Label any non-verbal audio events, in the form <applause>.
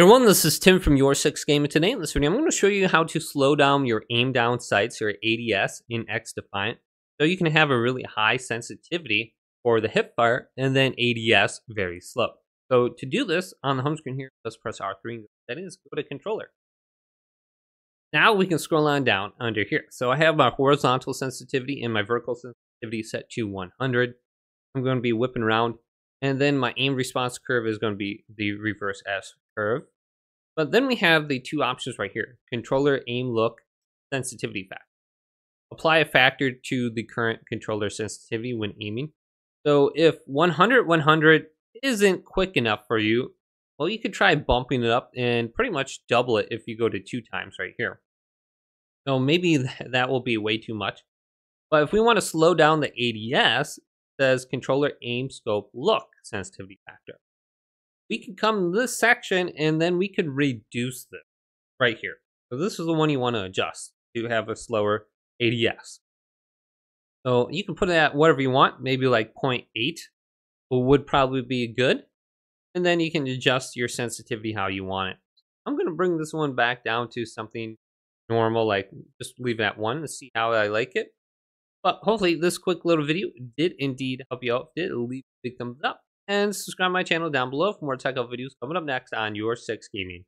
Everyone, this is Tim from Your Six Game, and today in this video I'm going to show you how to slow down your aim down sights, your ADS, in XDefiant, so you can have a really high sensitivity for the hip fire, and then ADS very slow. So to do this, on the home screen here, let's press R3 in settings, go to controller. Now we can scroll on down under here. So I have my horizontal sensitivity and my vertical sensitivity set to 100. I'm going to be whipping around and then my aim response curve is going to be the reverse S curve. But then we have the two options right here, controller aim look sensitivity factor. Apply a factor to the current controller sensitivity when aiming. So if 100 100 isn't quick enough for you, well, you could try bumping it up and pretty much double it if you go to two times right here. So maybe <laughs> that will be way too much. But if we want to slow down the ADS, says controller aim scope look sensitivity factor. We can come to this section and then we could reduce this right here. So this is the one you want to adjust to have a slower ADS. So you can put it at whatever you want, maybe like 0.8 would probably be good. And then you can adjust your sensitivity how you want it. I'm going to bring this one back down to something normal, like just leave it at one and see how I like it. But hopefully this quick little video did indeed help you out. Did leave a big thumbs up and subscribe my channel down below for more tech videos coming up next on Your Six Gaming.